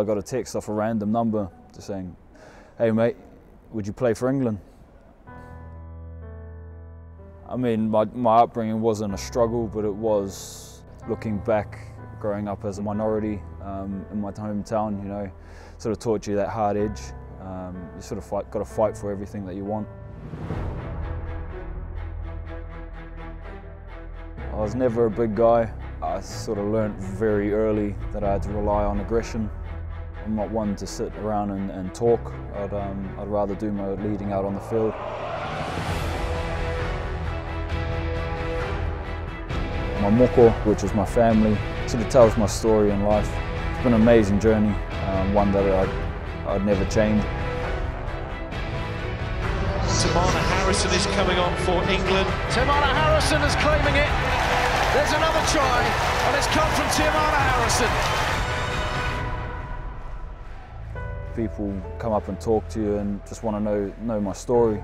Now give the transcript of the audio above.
I got a text off a random number just saying, hey mate, would you play for England? I mean, my, my upbringing wasn't a struggle, but it was looking back, growing up as a minority um, in my hometown, you know, sort of taught you that hard edge. Um, you sort of fight, got to fight for everything that you want. I was never a big guy. I sort of learnt very early that I had to rely on aggression. I'm not one to sit around and, and talk. I'd, um, I'd rather do my leading out on the field. My moko, which is my family, sort of tells my story in life. It's been an amazing journey, um, one that I'd, I'd never change. Teimana Harrison is coming on for England. Teimana Harrison is claiming it. There's another try, and it's come from Teimana Harrison. People come up and talk to you and just want to know, know my story.